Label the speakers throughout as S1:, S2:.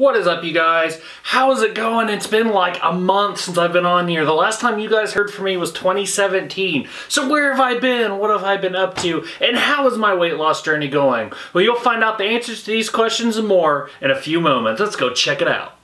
S1: What is up, you guys? How is it going? It's been like a month since I've been on here. The last time you guys heard from me was 2017. So where have I been? What have I been up to? And how is my weight loss journey going? Well, you'll find out the answers to these questions and more in a few moments. Let's go check it out.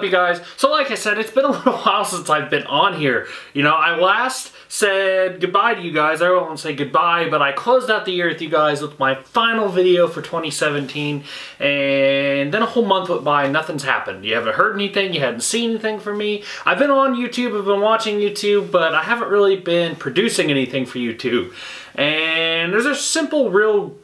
S1: Up you guys? So like I said, it's been a little while since I've been on here. You know, I last said goodbye to you guys. I won't say goodbye, but I closed out the year with you guys with my final video for 2017. And then a whole month went by nothing's happened. You haven't heard anything, you hadn't seen anything from me. I've been on YouTube, I've been watching YouTube, but I haven't really been producing anything for YouTube. And there's a simple, real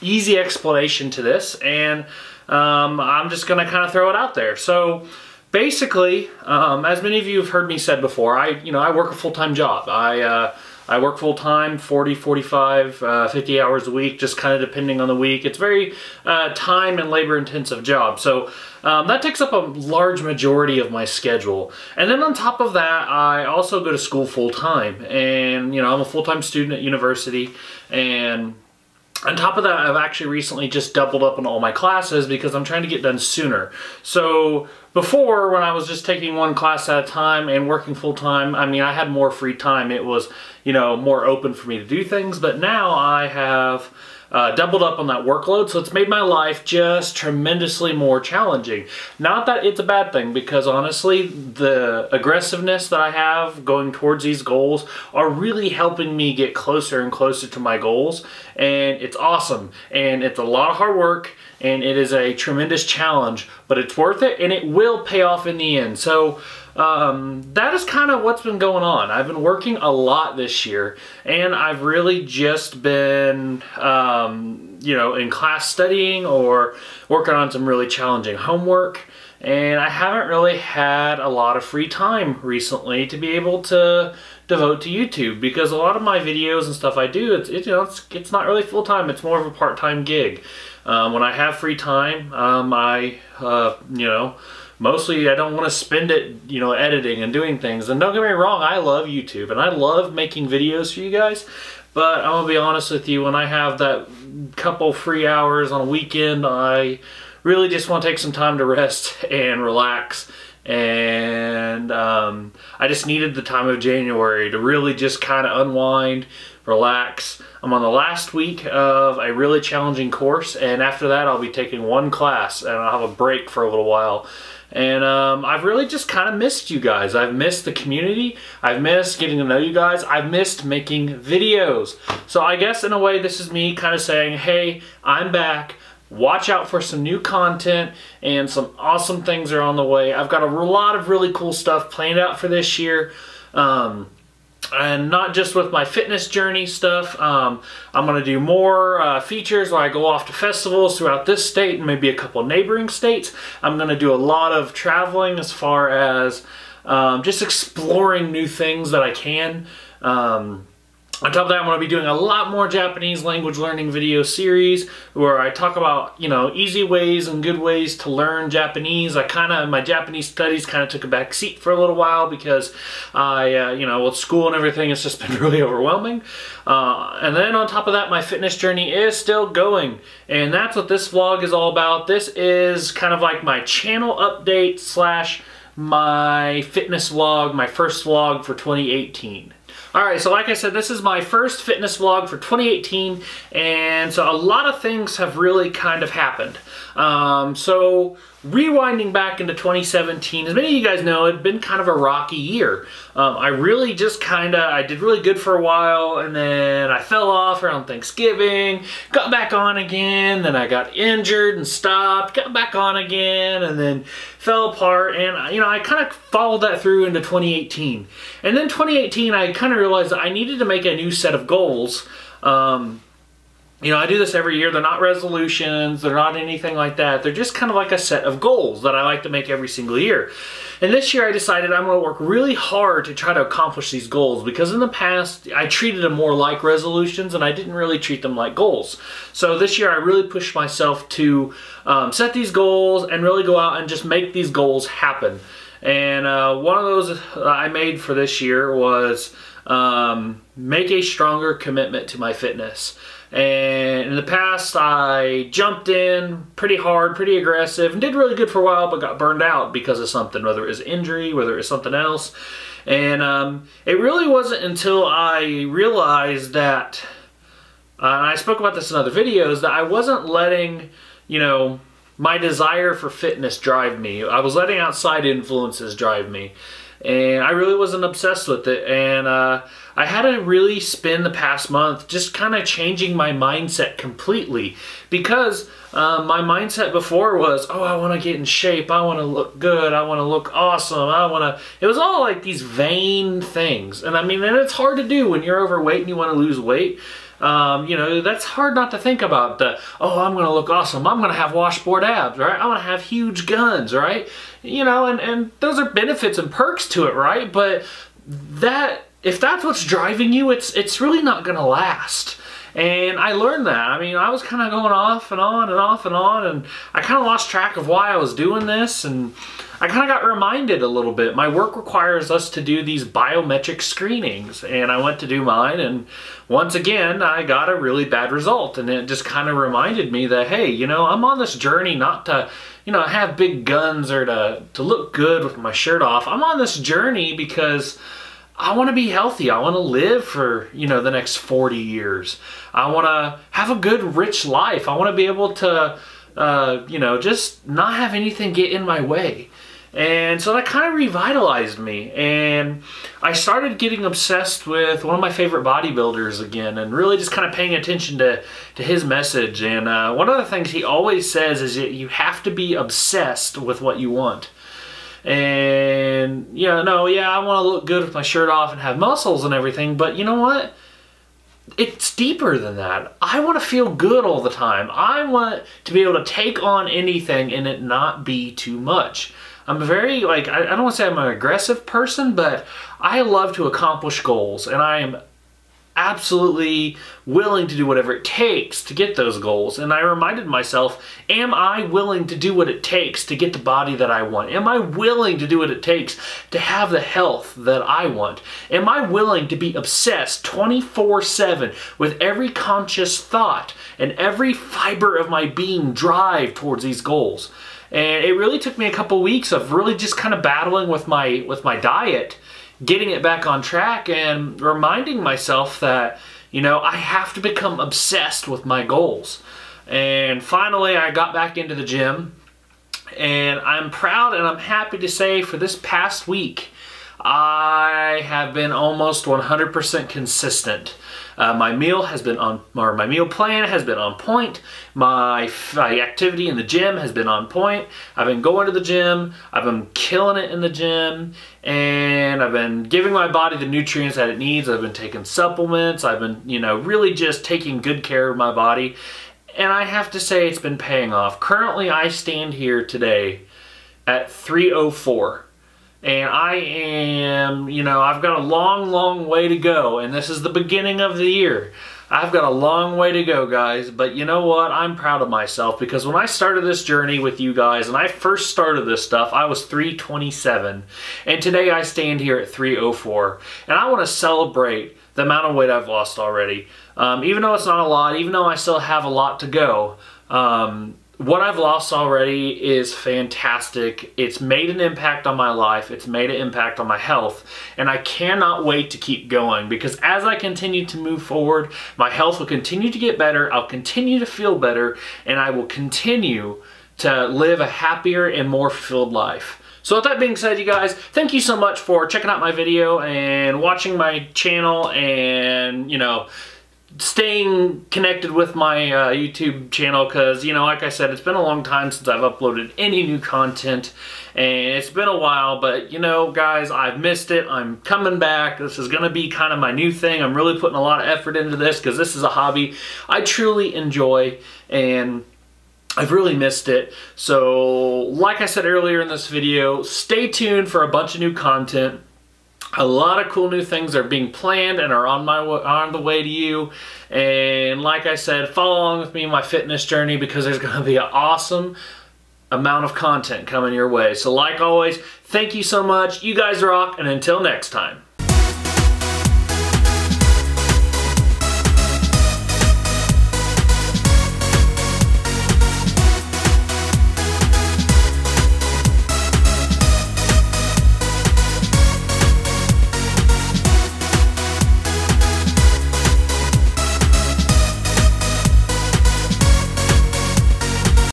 S1: easy explanation to this. And um, I'm just going to kind of throw it out there. So basically, um, as many of you have heard me said before, I, you know, I work a full-time job. I, uh, I work full-time, 40, 45, uh, 50 hours a week, just kind of depending on the week. It's very uh, time and labor-intensive job. So um, that takes up a large majority of my schedule. And then on top of that, I also go to school full-time. And, you know, I'm a full-time student at university. And on top of that, I've actually recently just doubled up on all my classes because I'm trying to get done sooner. So before, when I was just taking one class at a time and working full time, I mean, I had more free time. It was, you know, more open for me to do things. But now I have uh, doubled up on that workload, so it's made my life just tremendously more challenging. Not that it's a bad thing, because honestly, the aggressiveness that I have going towards these goals are really helping me get closer and closer to my goals, and it's awesome, and it's a lot of hard work, and it is a tremendous challenge, but it's worth it, and it will pay off in the end. So, um, that is kind of what's been going on. I've been working a lot this year, and I've really just been, um, you know, in class studying or working on some really challenging homework. And I haven't really had a lot of free time recently to be able to devote to YouTube because a lot of my videos and stuff I do, it's, it, you know, it's, it's not really full time. It's more of a part-time gig. Um, when I have free time, um, I, uh, you know, mostly I don't want to spend it, you know, editing and doing things. And don't get me wrong, I love YouTube and I love making videos for you guys. But I'm gonna be honest with you, when I have that couple free hours on a weekend, I really just want to take some time to rest and relax. And um, I just needed the time of January to really just kind of unwind, relax. I'm on the last week of a really challenging course, and after that, I'll be taking one class and I'll have a break for a little while. And um, I've really just kind of missed you guys. I've missed the community. I've missed getting to know you guys. I've missed making videos. So I guess in a way this is me kind of saying, hey, I'm back. Watch out for some new content and some awesome things are on the way. I've got a lot of really cool stuff planned out for this year. Um, and not just with my fitness journey stuff. Um, I'm going to do more uh, features where I go off to festivals throughout this state and maybe a couple neighboring states. I'm going to do a lot of traveling as far as um, just exploring new things that I can. Um, on top of that, I'm going to be doing a lot more Japanese language learning video series where I talk about, you know, easy ways and good ways to learn Japanese. I kind of, my Japanese studies kind of took a back seat for a little while because I, uh, you know, with school and everything, it's just been really overwhelming. Uh, and then on top of that, my fitness journey is still going. And that's what this vlog is all about. This is kind of like my channel update slash my fitness vlog, my first vlog for 2018. Alright, so like I said, this is my first fitness vlog for 2018, and so a lot of things have really kind of happened. Um, so rewinding back into 2017, as many of you guys know, it had been kind of a rocky year. Um, I really just kind of, I did really good for a while, and then I fell off around Thanksgiving, got back on again, then I got injured and stopped, got back on again, and then fell apart, and you know, I kind of followed that through into 2018. And then 2018, I kind of realized that I needed to make a new set of goals. Um, you know, I do this every year. They're not resolutions, they're not anything like that. They're just kind of like a set of goals that I like to make every single year. And this year I decided I'm going to work really hard to try to accomplish these goals because in the past I treated them more like resolutions and I didn't really treat them like goals. So this year I really pushed myself to um, set these goals and really go out and just make these goals happen. And uh, one of those I made for this year was um, make a stronger commitment to my fitness. And in the past, I jumped in pretty hard, pretty aggressive, and did really good for a while, but got burned out because of something, whether it was injury, whether it was something else. And um, it really wasn't until I realized that, uh, and I spoke about this in other videos, that I wasn't letting, you know, my desire for fitness drive me. I was letting outside influences drive me and I really wasn't obsessed with it. And uh, I had to really spend the past month just kind of changing my mindset completely because uh, my mindset before was, oh, I want to get in shape, I want to look good, I want to look awesome, I want to. It was all like these vain things, and I mean, and it's hard to do when you're overweight and you want to lose weight. Um, you know, that's hard not to think about the, oh, I'm going to look awesome. I'm going to have washboard abs, right? I'm going to have huge guns, right? You know, and, and those are benefits and perks to it, right? But that, if that's what's driving you, it's, it's really not going to last. And I learned that. I mean, I was kind of going off and on and off and on, and I kind of lost track of why I was doing this, and I kind of got reminded a little bit. My work requires us to do these biometric screenings, and I went to do mine, and once again, I got a really bad result, and it just kind of reminded me that, hey, you know, I'm on this journey not to, you know, have big guns or to, to look good with my shirt off. I'm on this journey because I want to be healthy. I want to live for, you know, the next 40 years. I want to have a good, rich life. I want to be able to, uh, you know, just not have anything get in my way. And so that kind of revitalized me. And I started getting obsessed with one of my favorite bodybuilders again and really just kind of paying attention to, to his message. And uh, one of the things he always says is that you have to be obsessed with what you want. And, you know, no, yeah, I want to look good with my shirt off and have muscles and everything, but you know what? It's deeper than that. I want to feel good all the time. I want to be able to take on anything and it not be too much. I'm very, like, I, I don't want to say I'm an aggressive person, but I love to accomplish goals and I am absolutely willing to do whatever it takes to get those goals. And I reminded myself, am I willing to do what it takes to get the body that I want? Am I willing to do what it takes to have the health that I want? Am I willing to be obsessed 24 7 with every conscious thought and every fiber of my being drive towards these goals? And it really took me a couple weeks of really just kind of battling with my with my diet getting it back on track and reminding myself that, you know, I have to become obsessed with my goals. And finally, I got back into the gym. And I'm proud and I'm happy to say for this past week, I have been almost 100% consistent. Uh, my meal has been on, or my meal plan has been on point. My, my activity in the gym has been on point. I've been going to the gym. I've been killing it in the gym. And I've been giving my body the nutrients that it needs. I've been taking supplements. I've been, you know, really just taking good care of my body. And I have to say it's been paying off. Currently, I stand here today at 304 and I am, you know, I've got a long, long way to go, and this is the beginning of the year. I've got a long way to go, guys, but you know what? I'm proud of myself because when I started this journey with you guys and I first started this stuff, I was 327, and today I stand here at 304, and I want to celebrate the amount of weight I've lost already. Um, even though it's not a lot, even though I still have a lot to go, um, what I've lost already is fantastic. It's made an impact on my life. It's made an impact on my health. And I cannot wait to keep going because as I continue to move forward, my health will continue to get better. I'll continue to feel better and I will continue to live a happier and more fulfilled life. So with that being said, you guys, thank you so much for checking out my video and watching my channel and, you know, staying connected with my uh, YouTube channel because, you know, like I said, it's been a long time since I've uploaded any new content and it's been a while, but you know, guys, I've missed it. I'm coming back. This is going to be kind of my new thing. I'm really putting a lot of effort into this because this is a hobby I truly enjoy and I've really missed it. So, like I said earlier in this video, stay tuned for a bunch of new content. A lot of cool new things are being planned and are on my on the way to you. And like I said, follow along with me in my fitness journey because there's going to be an awesome amount of content coming your way. So like always, thank you so much. You guys rock and until next time.